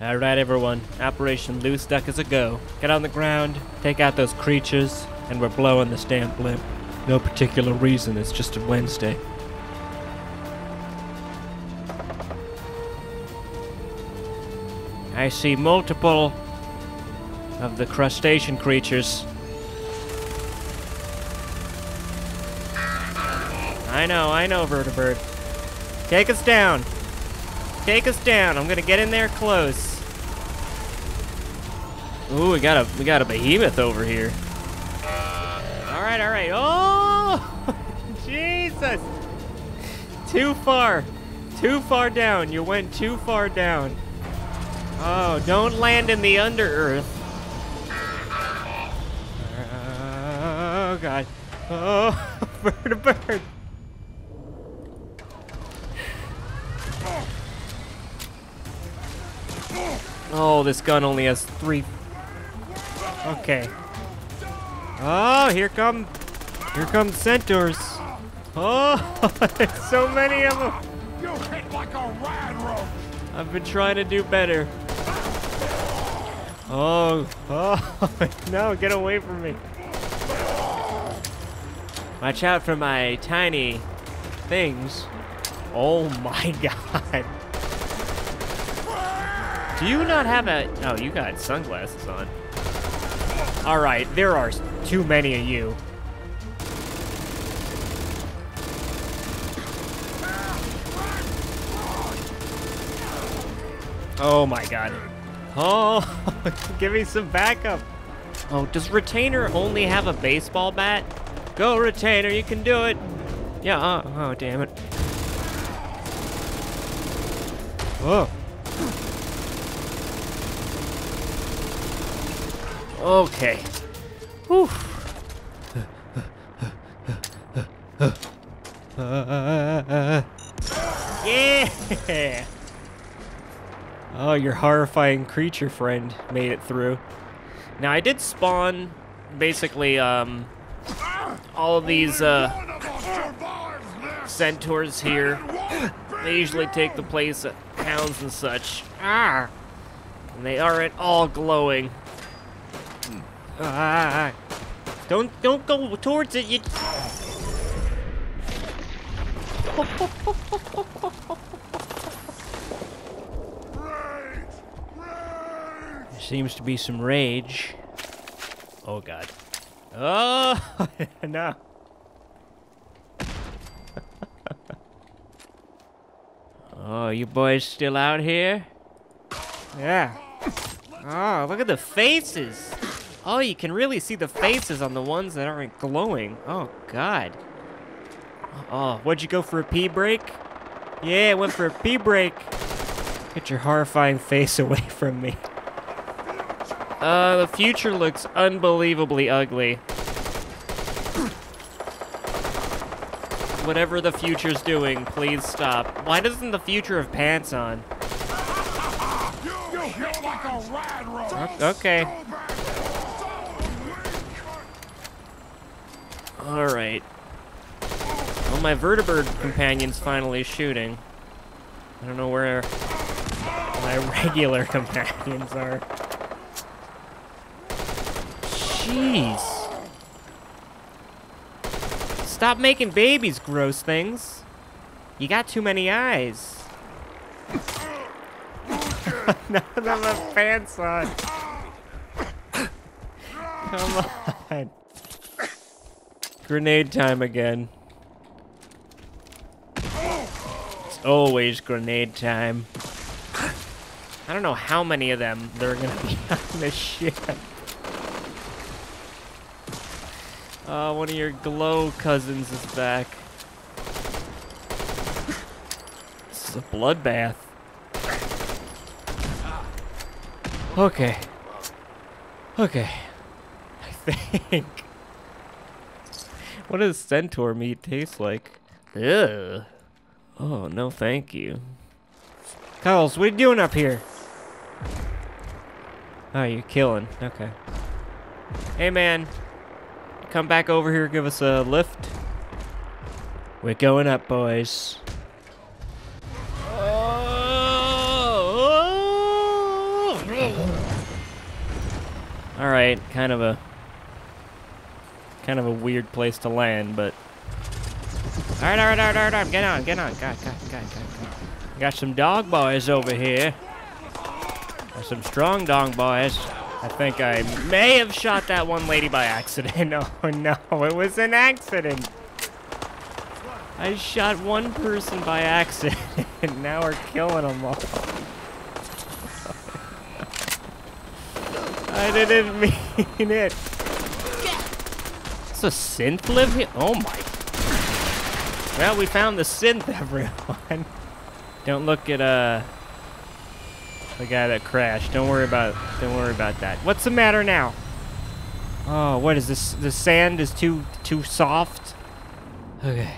Alright, everyone. Operation Loose Duck is a go. Get on the ground, take out those creatures, and we're blowing this damn blimp. No particular reason, it's just a Wednesday. I see multiple of the crustacean creatures. I know, I know, Vertibird. Take us down. Take us down. I'm gonna get in there close. Ooh, we got a we got a behemoth over here. All right, all right. Oh, Jesus! Too far, too far down. You went too far down. Oh, don't land in the under earth. Oh God. Oh, Vertibird. Oh, this gun only has three. Okay. Oh, here come, here come centaurs. Oh, there's so many of them. You hit like a radroach. I've been trying to do better. Oh, oh, no, get away from me. Watch out for my tiny things. Oh my god. Do you not have a... Oh, you got sunglasses on. Alright, there are too many of you. Oh my god. Oh, give me some backup. Oh, does Retainer only have a baseball bat? Go, Retainer, you can do it. Yeah, uh, oh, damn it. Oh. Okay. Whew. yeah! Oh, your horrifying creature friend made it through. Now, I did spawn, basically, um, all of these, uh, centaurs here. They usually take the place of hounds and such. Ah! And they aren't all glowing. Ah! Don't don't go towards it. You. Rage! Rage! There seems to be some rage. Oh god. Oh no. oh, you boys still out here? Yeah. Oh, look at the faces. Oh, you can really see the faces on the ones that aren't glowing. Oh god. Oh, what'd you go for a pee break? Yeah, I went for a pee break. Get your horrifying face away from me. Uh, the future looks unbelievably ugly. Whatever the future's doing, please stop. Why doesn't the future have pants on? You hit like a radroach. Okay. Go back. Alright. Well, my vertibird companion's finally shooting. I don't know where my regular companions are. Jeez. Stop making babies, gross things. You got too many eyes. None of have pants on. Come on. Grenade time again. It's always grenade time. I don't know how many of them there are gonna be on this ship. Uh, one of your glow cousins is back. This is a bloodbath. Okay. Okay. I think. What does centaur meat taste like? Ugh. Oh, no thank you. Kyles, what are you doing up here? Oh, you're killing. Okay. Hey, man. Come back over here, give us a lift. We're going up, boys. Oh, All right, kind of a kind of a weird place to land, but all right, all right, all right, all right, all right. get on, get on, God, God, God, God, God. Got some dog boys over here. Got some strong dog boys. I think I may have shot that one lady by accident. Oh no, it was an accident. I shot one person by accident. And now we're killing them all. I didn't mean it. A synth live here? Oh my. Well, we found the synth, everyone. Don't look at, uh, the guy that crashed. Don't worry about, don't worry about that. What's the matter now? Oh, what is this? The sand is too, too soft? Okay.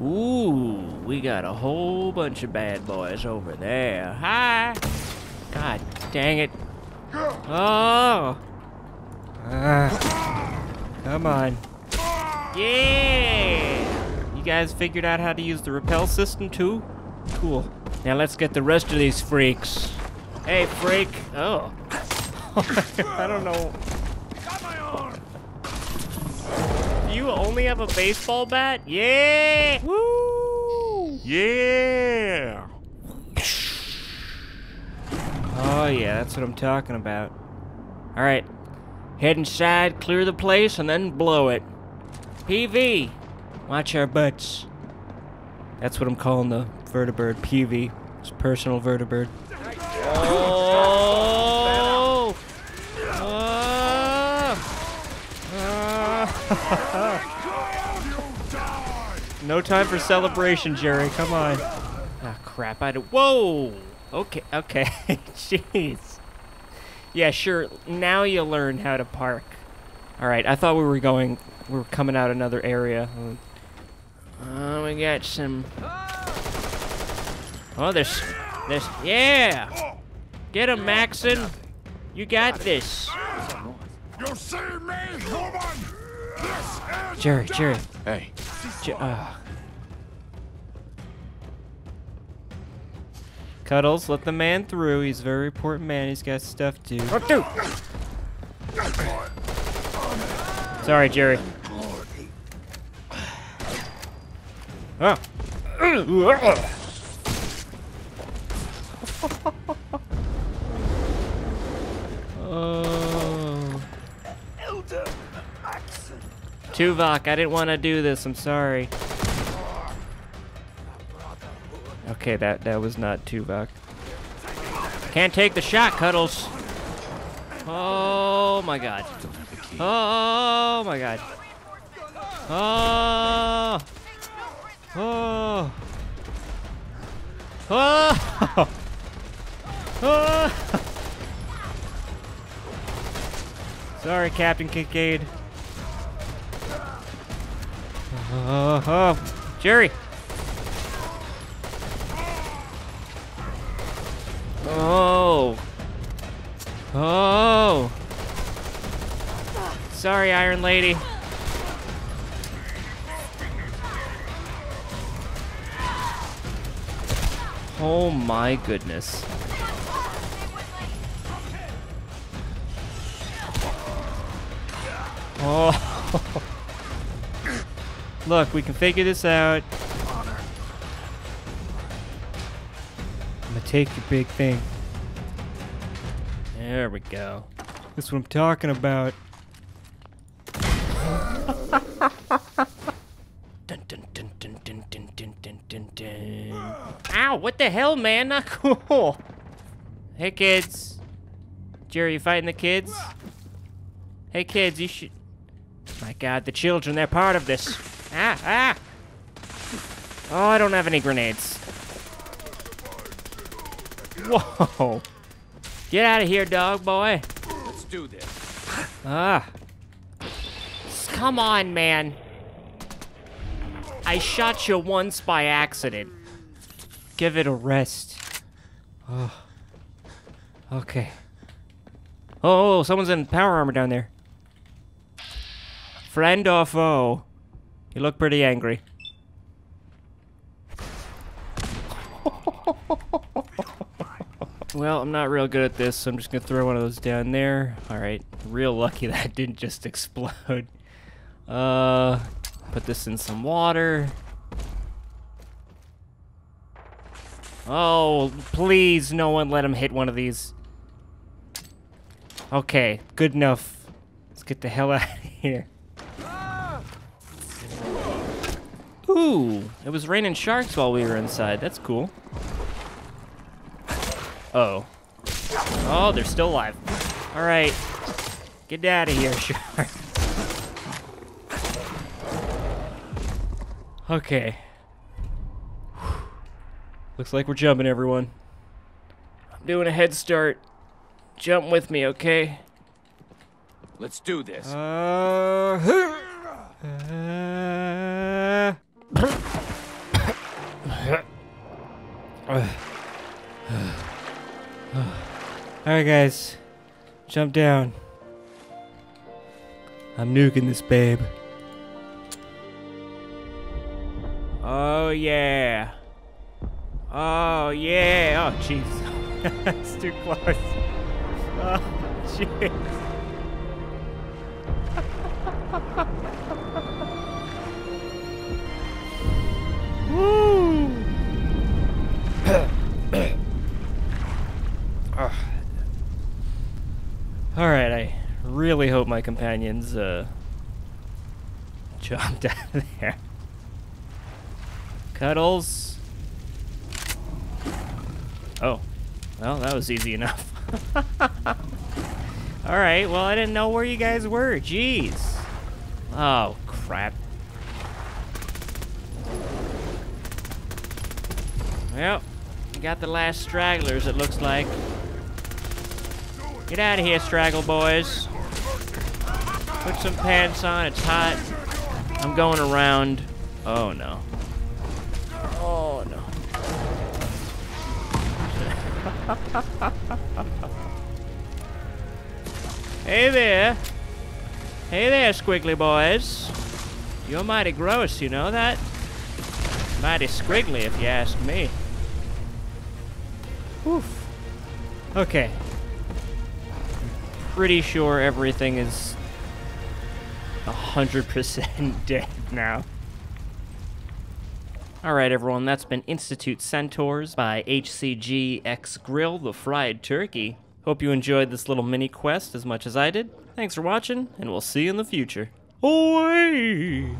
Ooh, we got a whole bunch of bad boys over there. Hi. God dang it. Oh. Ah. come on. Yeah. You guys figured out how to use the repel system too? Cool. Now let's get the rest of these freaks. Hey, freak. Oh. I don't know. You only have a baseball bat? Yeah! Woo! Yeah. Oh yeah, that's what I'm talking about. Alright. Head inside, clear the place, and then blow it. PV! Watch our butts. That's what I'm calling the vertibird. PV. It's personal vertibird. Oh! Oh! No time for celebration, Jerry. Come on. Ah, crap. I don't. Whoa! Okay, okay. Jeez. Yeah, sure. Now you learn how to park. Alright, I thought we were going. We were coming out another area. Uh, we got some. Oh, there's. There's. Yeah! Get him, Maxson! You got this. You see me, human? This is Jerry. Jerry. Hey, J- uh. Cuddles, let the man through. He's a very important man. He's got stuff to do. Sorry, Jerry. Oh. oh. Tuvok, I didn't want to do this. I'm sorry. Okay, that that was not Tuvok. Can't take the shot, Cuddles. Oh my god. Oh my god. Oh. Oh. Oh. Oh. Sorry, Captain Kincaid. Oh, oh, Jerry. Oh. Oh. Sorry, Iron Lady. Oh my goodness. Oh. Look, we can figure this out. Take your big thing. There we go. That's what I'm talking about. dun, dun, dun, dun, dun, dun, dun, dun, dun, dun. Ow, what the hell, man? Not cool. Hey, kids. Jerry, you fighting the kids? Hey, kids, you should... My god, the children, they're part of this. Ah, ah! Oh, I don't have any grenades. Whoa! Get out of here, dog boy. let's do this. Ah. Come on, man. I shot you once by accident. Give it a rest. Oh. Okay. Oh, someone's in power armor down there. Friend or foe? You look pretty angry. Well, I'm not real good at this, so I'm just gonna throw one of those down there. Alright, real lucky that didn't just explode. Uh, put this in some water. Oh, please, no one let him hit one of these. Okay, good enough. Let's get the hell out of here. Ooh, it was raining sharks while we were inside. That's cool. Oh. Oh, they're still alive. All right. Get out of here, shark. Okay. Looks like we're jumping, everyone. I'm doing a head start. Jump with me, okay? Let's do this. Uh, uh, Alright, guys. Jump down. I'm nuking this babe. Oh, yeah. Oh, yeah. Oh, jeez. That's too close. Oh, jeez. Woo! Really hope my companions uh, jumped out of there. Cuddles. Oh, well, that was easy enough. All right, well, I didn't know where you guys were. Jeez. Oh, crap. Well, we got the last stragglers, it looks like. Get out of here, straggle boys. Put some pants on, it's hot. I'm going around. Oh no. Oh no. hey there. Hey there, squiggly boys. You're mighty gross, you know that? Mighty squiggly, if you ask me. Oof. Okay. Pretty sure everything is 100% dead now. Alright everyone, that's been Institute Centaurs by HCG X Grill, the fried turkey. Hope you enjoyed this little mini quest as much as I did. Thanks for watching, and we'll see you in the future. Away!